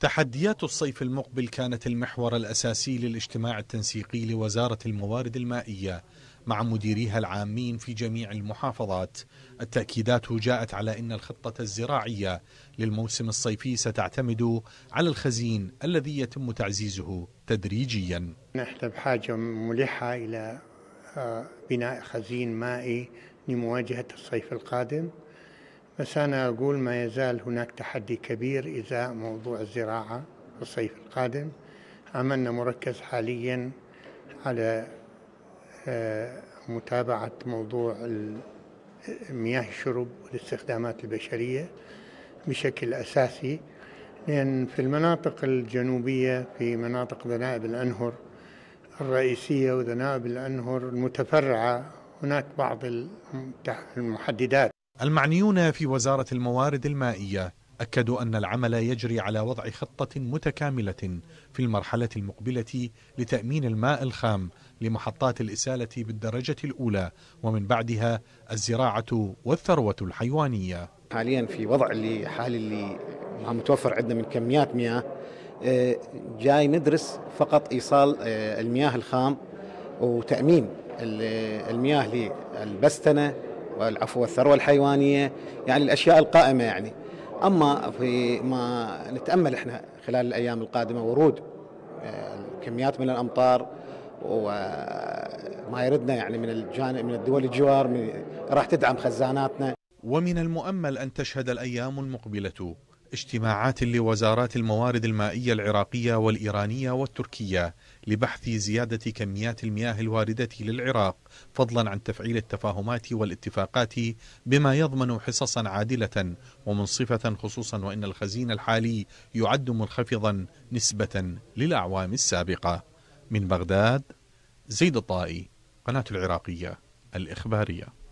تحديات الصيف المقبل كانت المحور الأساسي للاجتماع التنسيقي لوزارة الموارد المائية مع مديريها العامين في جميع المحافظات. التأكيدات جاءت على أن الخطة الزراعية للموسم الصيفي ستعتمد على الخزين الذي يتم تعزيزه تدريجيا. نحن بحاجة ملحة إلى آه، بناء خزين مائي لمواجهة الصيف القادم. بس أنا أقول ما يزال هناك تحدي كبير إزاء موضوع الزراعة الصيف القادم. عملنا مركز حاليا على آه، متابعة موضوع مياه الشرب والاستخدامات البشرية بشكل أساسي لأن في المناطق الجنوبية في مناطق ذنائب الأنهر الرئيسية وذنائب الأنهر المتفرعة هناك بعض المحددات. المعنيون في وزارة الموارد المائية أكدوا أن العمل يجري على وضع خطة متكاملة في المرحلة المقبلة لتأمين الماء الخام لمحطات الإسالة بالدرجة الأولى ومن بعدها الزراعة والثروة الحيوانية. حاليا في وضع اللي حال اللي متوفر عندنا من كميات مياه آه، جاي ندرس فقط إيصال آه، المياه الخام وتأمين المياه للبستنة والعفو والثروة الحيوانية يعني الأشياء القائمة يعني. أما في ما نتأمل إحنا خلال الأيام القادمة ورود آه، كميات من الأمطار وما يردنا يعني من الجانب من الدول الجوار راح تدعم خزاناتنا. ومن المؤمل أن تشهد الأيام المقبلة. اجتماعات لوزارات الموارد المائية العراقية والإيرانية والتركية لبحث زيادة كميات المياه الواردة للعراق فضلا عن تفعيل التفاهمات والاتفاقات بما يضمن حصصا عادلة ومنصفة خصوصا وإن الخزين الحالي يعد منخفضا نسبة للأعوام السابقة. من بغداد زيد الطائي قناة العراقية الإخبارية.